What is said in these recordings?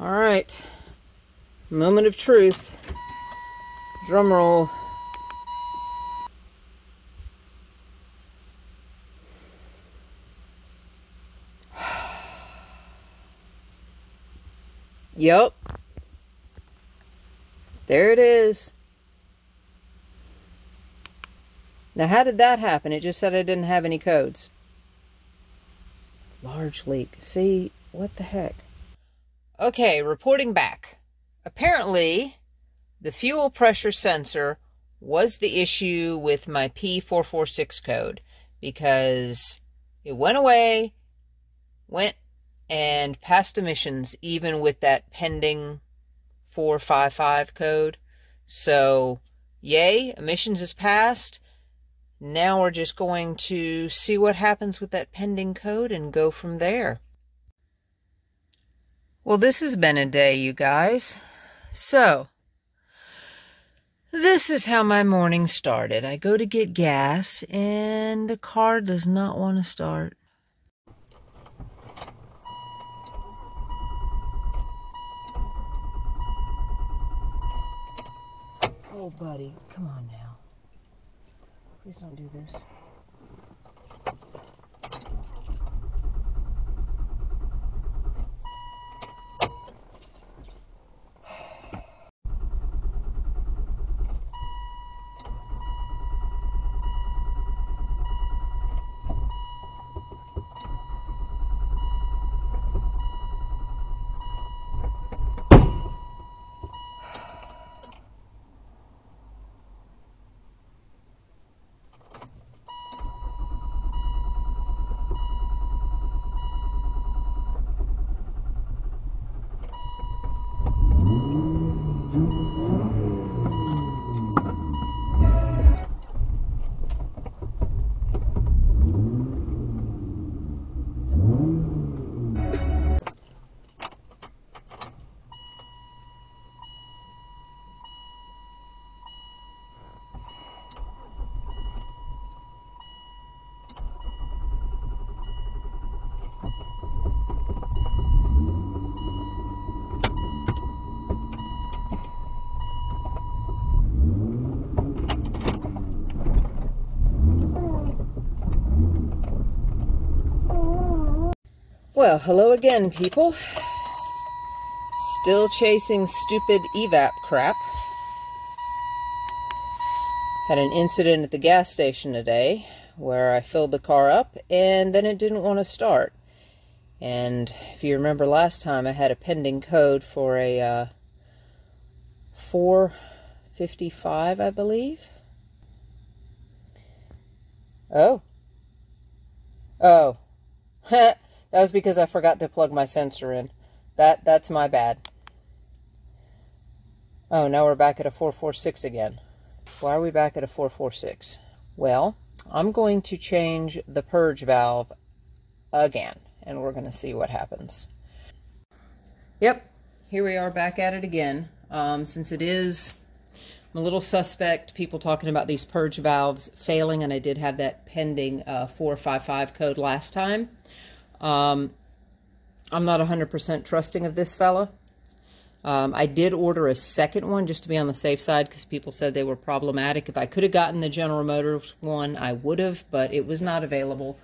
All right. Moment of truth. Drum roll. Yep. There it is. Now, how did that happen? It just said I didn't have any codes. Large leak. See, what the heck? Okay, reporting back. Apparently, the fuel pressure sensor was the issue with my P446 code because it went away, went and passed emissions even with that pending 455 code. So, yay, emissions is passed. Now we're just going to see what happens with that pending code and go from there. Well, this has been a day, you guys. So, this is how my morning started. I go to get gas, and the car does not want to start. Oh, buddy, come on now. Please don't do this. Well, hello again, people. Still chasing stupid evap crap. Had an incident at the gas station today where I filled the car up and then it didn't want to start. And if you remember last time, I had a pending code for a uh, 455, I believe. Oh. Oh. That was because I forgot to plug my sensor in. That That's my bad. Oh, now we're back at a 446 again. Why are we back at a 446? Well, I'm going to change the purge valve again, and we're going to see what happens. Yep, here we are back at it again. Um, since it is I'm a little suspect, people talking about these purge valves failing, and I did have that pending uh, 455 code last time. Um, I'm not 100% trusting of this fella. Um, I did order a second one just to be on the safe side because people said they were problematic. If I could have gotten the General Motors one, I would have, but it was not available.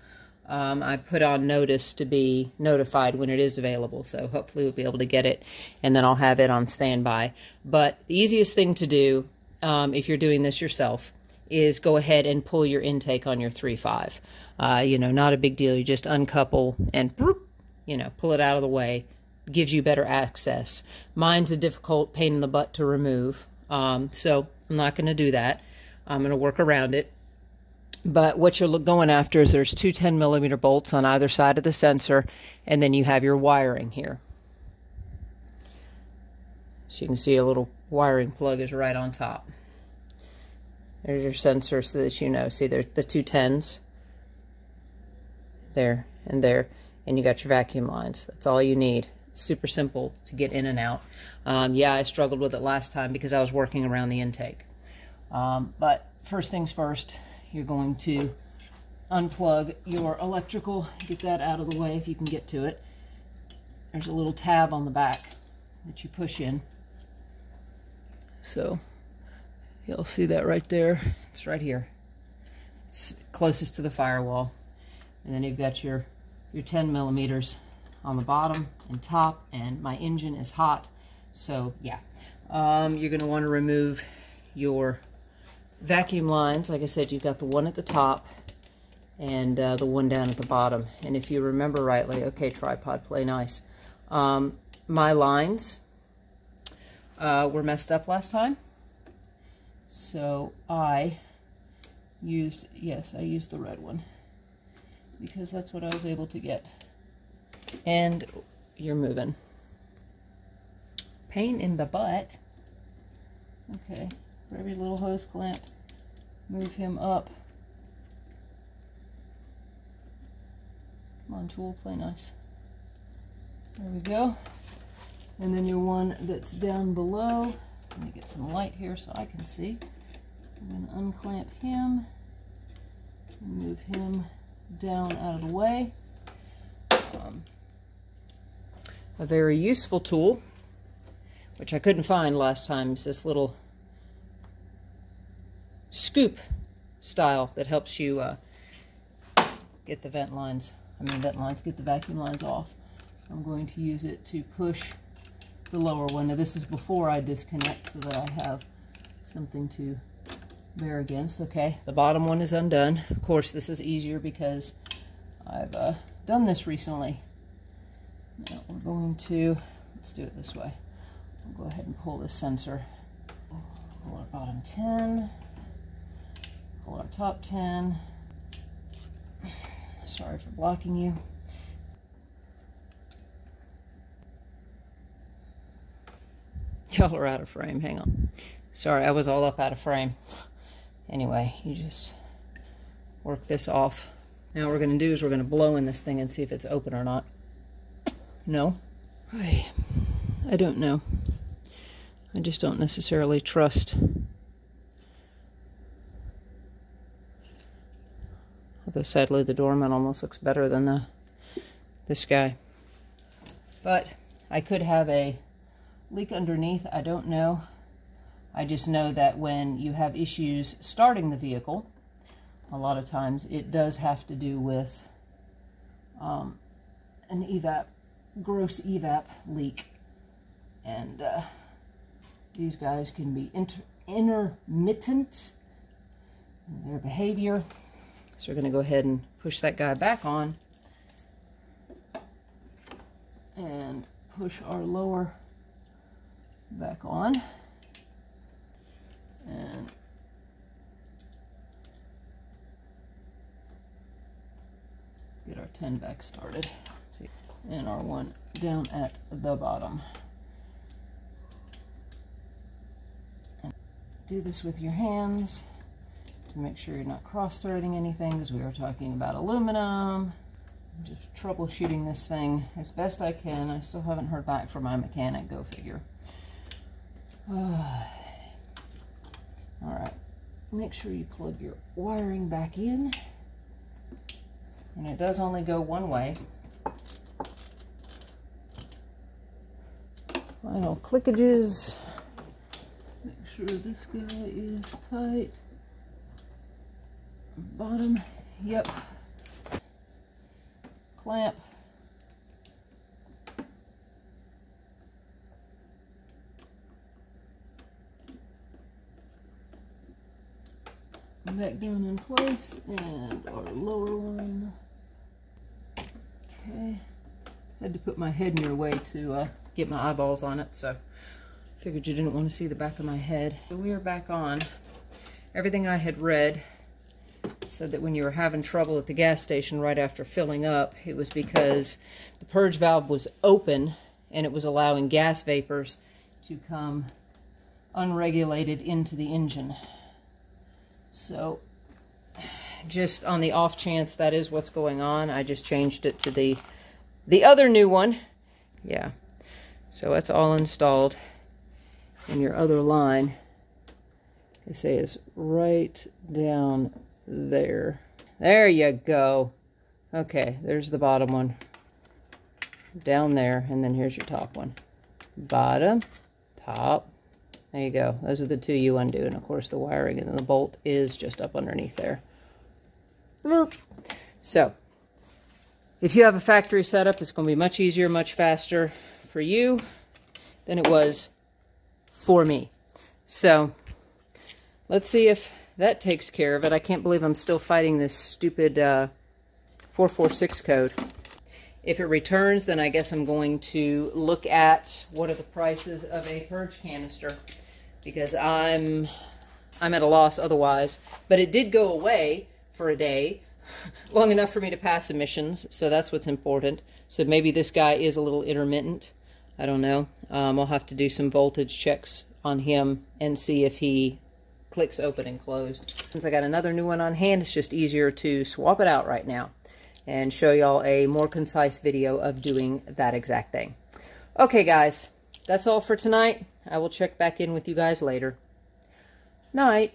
Um, I put on notice to be notified when it is available, so hopefully we'll be able to get it, and then I'll have it on standby. But the easiest thing to do, um, if you're doing this yourself, is go ahead and pull your intake on your 3.5. Uh, you know, not a big deal. You just uncouple and, you know, pull it out of the way. Gives you better access. Mine's a difficult pain in the butt to remove, um, so I'm not going to do that. I'm going to work around it. But what you're going after is there's two 10 millimeter bolts on either side of the sensor, and then you have your wiring here. So you can see a little wiring plug is right on top. There's your sensor so that you know. See, there's the two tens. There and there. And you got your vacuum lines. That's all you need. It's super simple to get in and out. Um, yeah, I struggled with it last time because I was working around the intake. Um, but first things first, you're going to unplug your electrical. Get that out of the way if you can get to it. There's a little tab on the back that you push in. So you'll see that right there. It's right here. It's closest to the firewall. And then you've got your, your 10 millimeters on the bottom and top, and my engine is hot. So yeah, um, you're gonna wanna remove your vacuum lines. Like I said, you've got the one at the top and uh, the one down at the bottom. And if you remember rightly, okay, tripod, play nice. Um, my lines uh, were messed up last time. So I used, yes, I used the red one because that's what I was able to get. And you're moving. Pain in the butt. Okay, for every little hose clamp, move him up. Come on, tool, play nice. There we go. And then your one that's down below. Let me get some light here so I can see. I'm going to unclamp him and move him down out of the way. Um, a very useful tool, which I couldn't find last time, is this little scoop style that helps you uh, get the vent lines I mean vent lines, get the vacuum lines off. I'm going to use it to push the lower one. Now this is before I disconnect so that I have something to bear against. Okay, the bottom one is undone. Of course, this is easier because I've uh, done this recently. Now we're going to, let's do it this way. I'll go ahead and pull this sensor. Pull our bottom 10, pull our top 10, Sorry for blocking you. Y'all are out of frame. Hang on. Sorry, I was all up out of frame. Anyway, you just work this off. Now what we're going to do is we're going to blow in this thing and see if it's open or not. No? I, I don't know. I just don't necessarily trust Although sadly the Dorman almost looks better than the this guy. But I could have a leak underneath. I don't know. I just know that when you have issues starting the vehicle, a lot of times it does have to do with um, an evap, gross evap leak. And uh, these guys can be inter intermittent in their behavior. So we're going to go ahead and push that guy back on and push our lower back on and get our 10 back started See, and our one down at the bottom and do this with your hands to make sure you're not cross-threading anything because we are talking about aluminum. I'm just troubleshooting this thing as best I can. I still haven't heard back from my mechanic, go figure. Uh, all right, make sure you plug your wiring back in. And it does only go one way. Final clickages. Make sure this guy is tight bottom, yep, clamp, back down in place and our lower one okay had to put my head in your way to uh, get my eyeballs on it so figured you didn't want to see the back of my head we are back on everything I had read said that when you were having trouble at the gas station right after filling up, it was because the purge valve was open and it was allowing gas vapors to come unregulated into the engine. So just on the off chance that is what's going on, I just changed it to the the other new one. Yeah. So it's all installed. And your other line, they say, is right down there. There you go. Okay, there's the bottom one. Down there, and then here's your top one. bottom, top. There you go. Those are the two you undo. And of course the wiring and the bolt is just up underneath there. So, if you have a factory setup, it's going to be much easier, much faster for you than it was for me. So, let's see if that takes care of it. I can't believe I'm still fighting this stupid uh, 446 code. If it returns, then I guess I'm going to look at what are the prices of a purge canister because I'm I'm at a loss otherwise. But it did go away for a day, long enough for me to pass emissions, so that's what's important. So maybe this guy is a little intermittent. I don't know. Um, I'll have to do some voltage checks on him and see if he clicks open and closed. Since I got another new one on hand, it's just easier to swap it out right now and show y'all a more concise video of doing that exact thing. Okay, guys, that's all for tonight. I will check back in with you guys later. Night.